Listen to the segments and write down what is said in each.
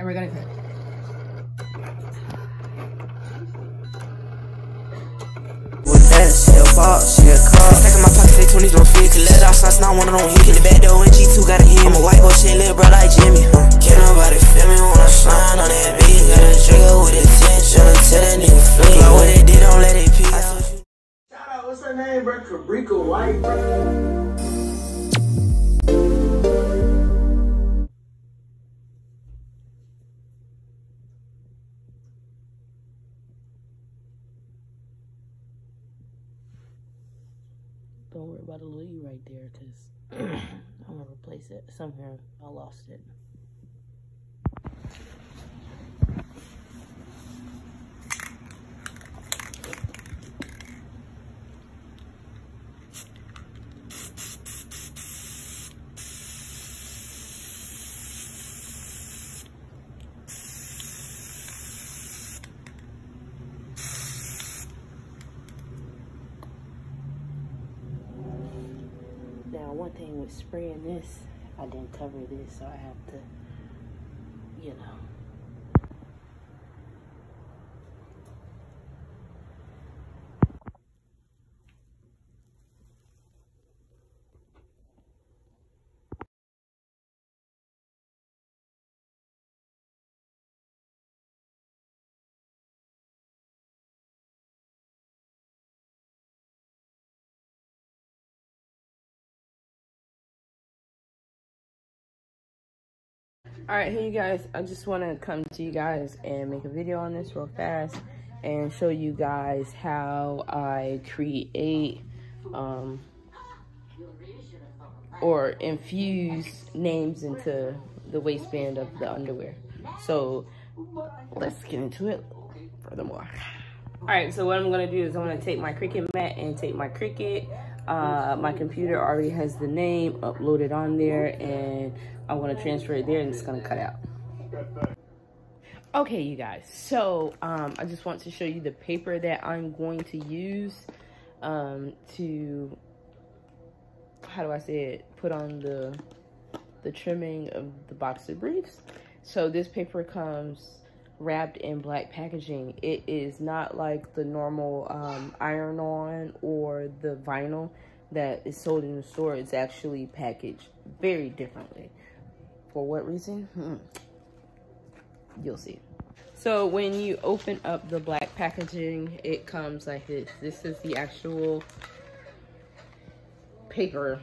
And we're gonna cut. With that, she a boss, she a car. Stack in my pocket, say 20 don't fit. Could let shots, not one of them hit. Kill the back door and G2 got a hit. I'm a white boy, shit, little bro like Jimmy. Huh? Can't nobody feel me when I shine on that beat. Got a trigger with attention until that nigga flee. Like what they did, don't let it pee. Shout out, what's her name, bro? Cabrica White, bro. E because I'm gonna replace it. Somewhere I lost it. Now, one thing with spraying this, I didn't cover this, so I have to, you know. All right, hey you guys, I just want to come to you guys and make a video on this real fast and show you guys how I create um, or infuse names into the waistband of the underwear. So let's get into it furthermore. All right, so what I'm gonna do is I'm gonna take my Cricut mat and take my Cricut. Uh, my computer already has the name uploaded on there and I'm gonna transfer it there and it's gonna cut out. Okay, you guys, so um, I just want to show you the paper that I'm going to use um, to, how do I say it, put on the, the trimming of the boxer briefs. So this paper comes wrapped in black packaging. It is not like the normal um, iron-on or the vinyl that is sold in the store. It's actually packaged very differently. For what reason? Hmm. You'll see. So when you open up the black packaging, it comes like this. This is the actual paper,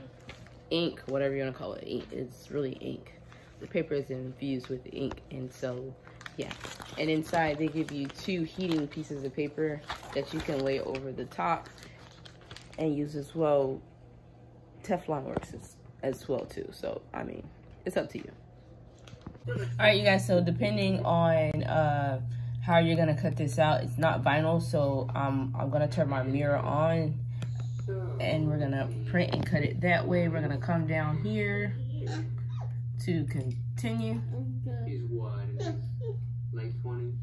ink, whatever you want to call it. It's really ink. The paper is infused with ink, and so yeah. And inside they give you two heating pieces of paper that you can lay over the top and use as well. Teflon works as, as well too. So I mean, it's up to you. All right, you guys, so depending on uh, how you're gonna cut this out, it's not vinyl, so um, I'm gonna turn my mirror on and we're gonna print and cut it that way. We're gonna come down here to continue. He's what? Late 20s?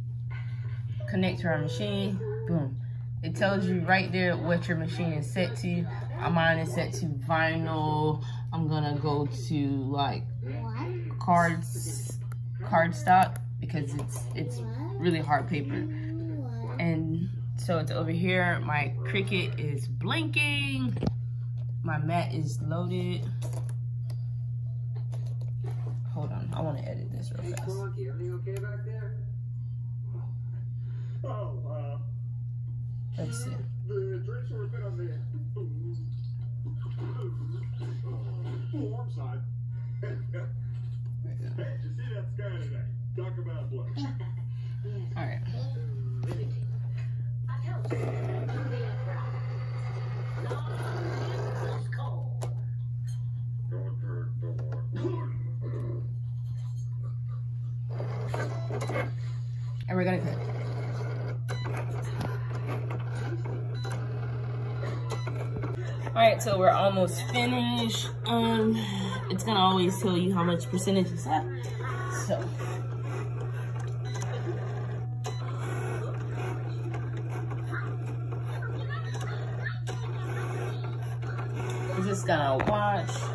Connect to our machine, boom. It tells you right there what your machine is set to. Mine is set to vinyl. I'm gonna go to like cards cardstock because it's it's really hard paper. And so it's over here. My Cricut is blinking. My mat is loaded. Hold on, I want to edit this real Hey, fast. Clunky, everything okay back there? Oh, uh, Let's see. the drinks were a bit on the warm side. hey, did you see that sky today? Talk about blue. All right. Don't hurt the one. And we're gonna cut. All right, so we're almost finished. Um, it's gonna always tell you how much percentage is left. So. We're just gonna watch.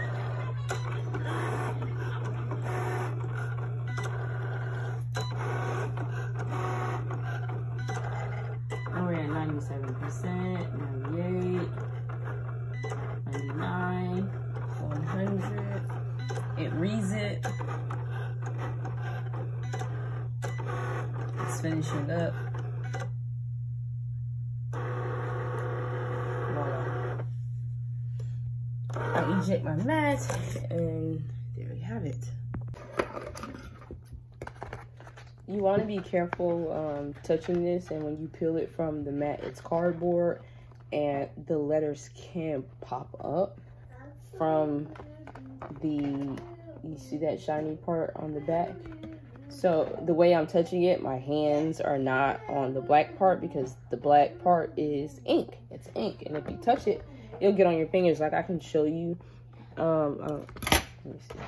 Just finishing up. Voila. I'll eject my mat, and there we have it. You want to be careful um, touching this, and when you peel it from the mat, it's cardboard, and the letters can pop up from the, you see that shiny part on the back? So the way I'm touching it, my hands are not on the black part because the black part is ink. It's ink, and if you touch it, it'll get on your fingers. Like I can show you. Um, uh, let me see.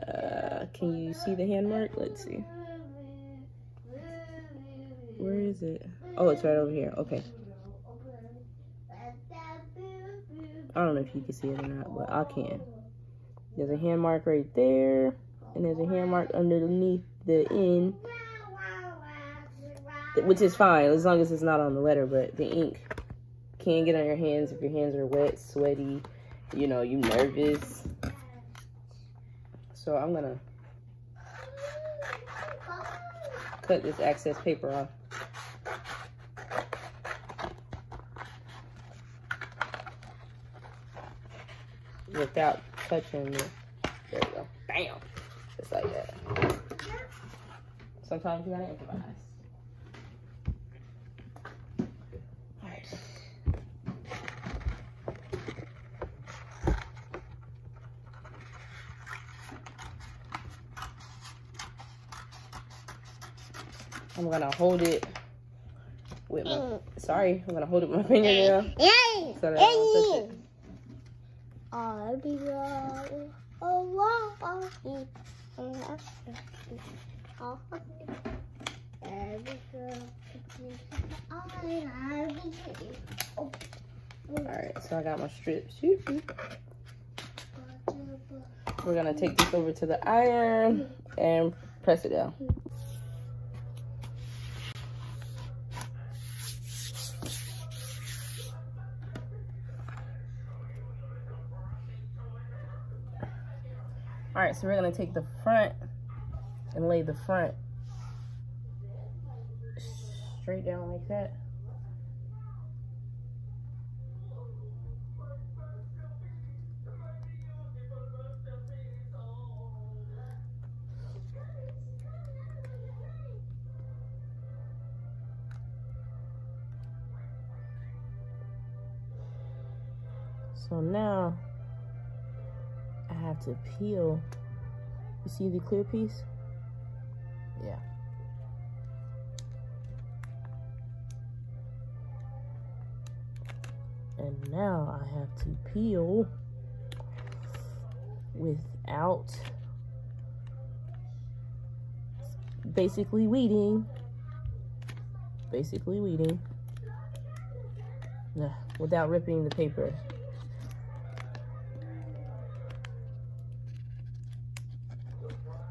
Uh, can you see the hand mark? Let's see. Where is it? Oh, it's right over here. Okay. I don't know if you can see it or not, but I can. There's a hand mark right there, and there's a hand mark underneath the N, which is fine as long as it's not on the letter, but the ink can get on your hands if your hands are wet, sweaty, you know, you nervous. So I'm gonna cut this excess paper off. Without touching it. There we go. Bam! Just like that. Sometimes you gotta improvise. Alright. I'm gonna hold it with my mm. sorry, I'm gonna hold it with my fingernail Yay! so that I don't touch it. I'll be right. Alright, so I got my strips. We're gonna take this over to the iron and press it down. So we're gonna take the front and lay the front straight down like that. So now I have to peel. You see the clear piece? Yeah. And now I have to peel without basically weeding. Basically weeding. Nah, without ripping the paper.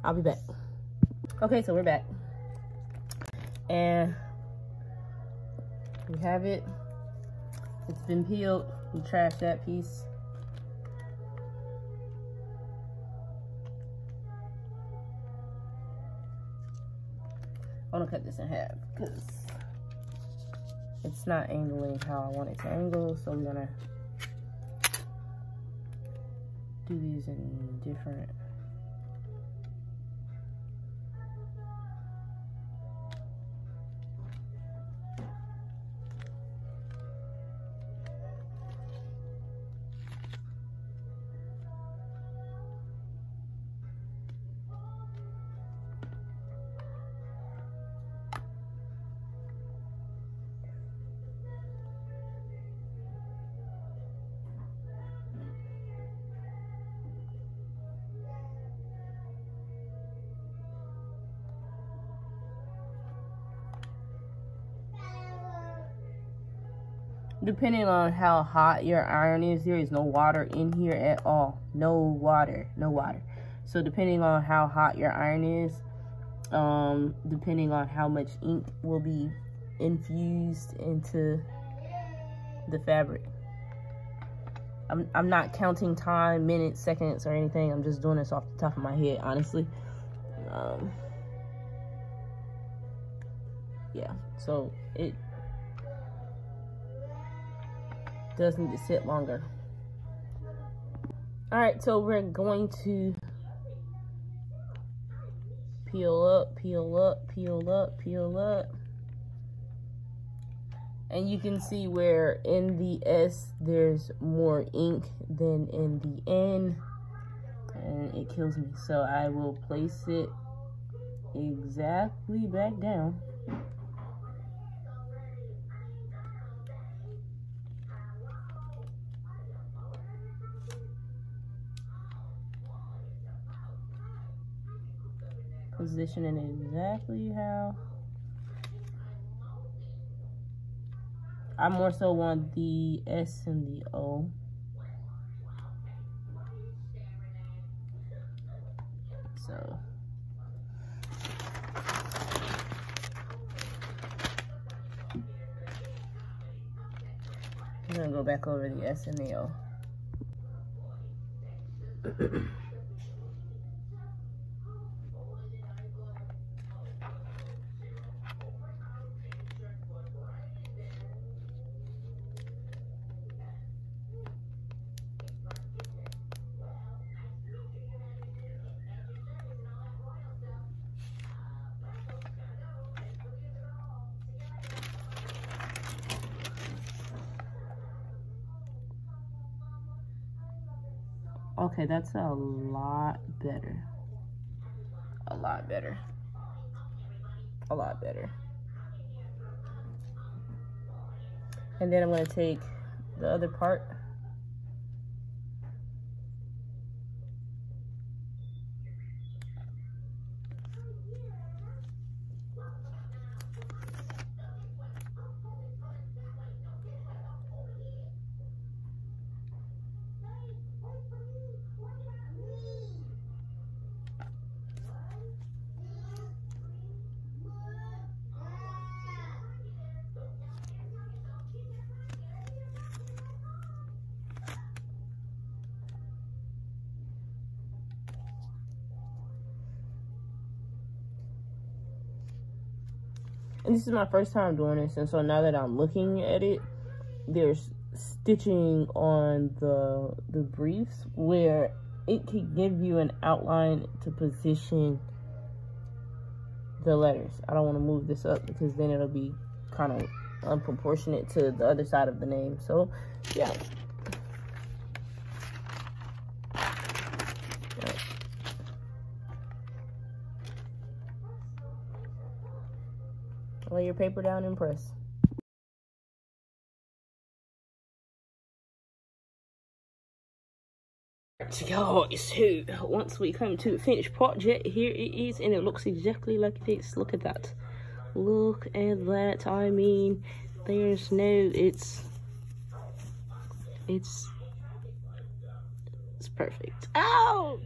I'll be back. Okay, so we're back. And we have it. It's been peeled. We trashed that piece. I'm gonna cut this in half because it's not angling how I want it to angle. So I'm gonna do these in different depending on how hot your iron is there is no water in here at all. No water no water. So depending on how hot your iron is um depending on how much ink will be infused into the fabric. I'm, I'm not counting time minutes seconds or anything. I'm just doing this off the top of my head honestly. Um yeah, so it does need to sit longer. All right, so we're going to peel up, peel up, peel up, peel up. And you can see where in the S there's more ink than in the N. And it kills me. So I will place it exactly back down. Position it exactly how I more so want the S and the O. So I'm gonna go back over the S and the O. Okay, that's a lot better. A lot better. A lot better. And then I'm going to take the other part. And this is my first time doing this and so now that i'm looking at it there's stitching on the the briefs where it can give you an outline to position the letters. I don't want to move this up because then it'll be kind of unproportionate to the other side of the name. So yeah Lay your paper down and press. Guys, so once we come to finished project, here it is, and it looks exactly like this. Look at that. Look at that. I mean, there's no, it's, it's, it's perfect. Ow!